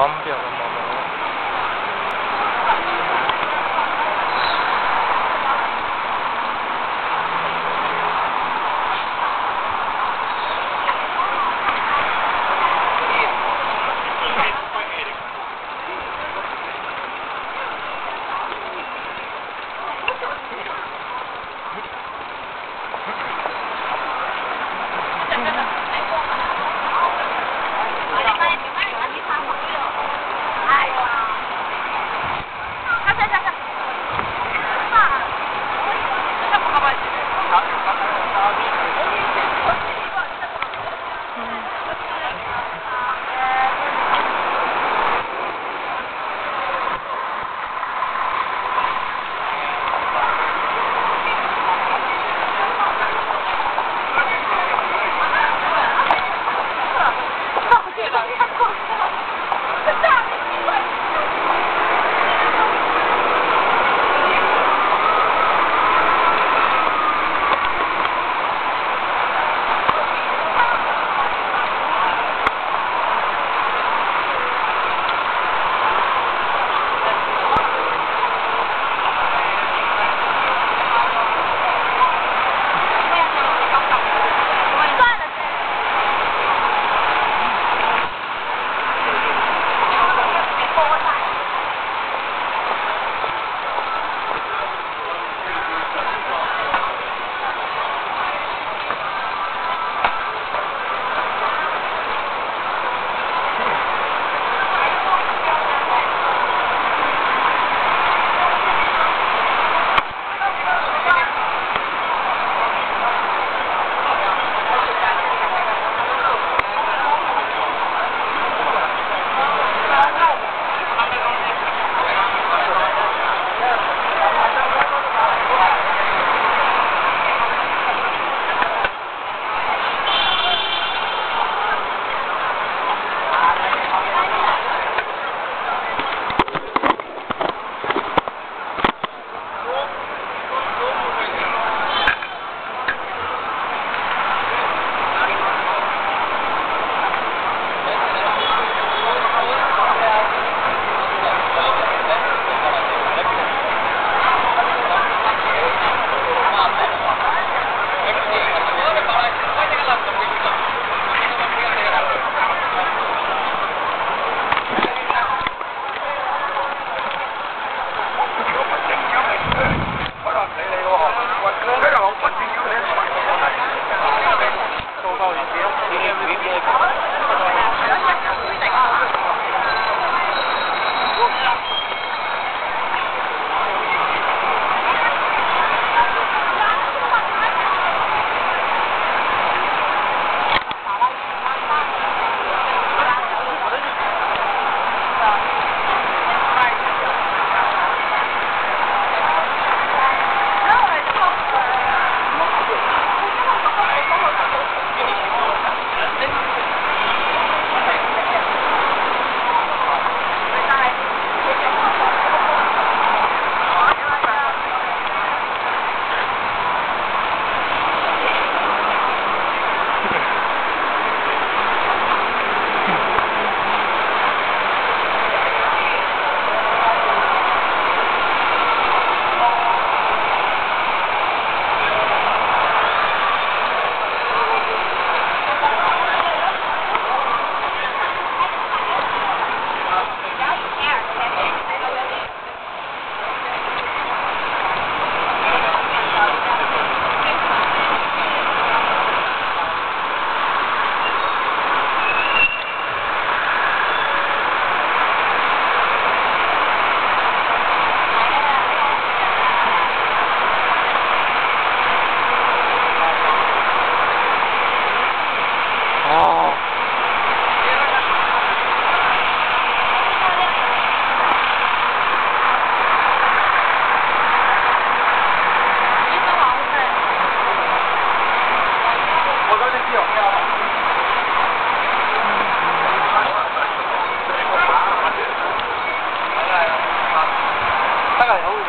Colombia lo. guy.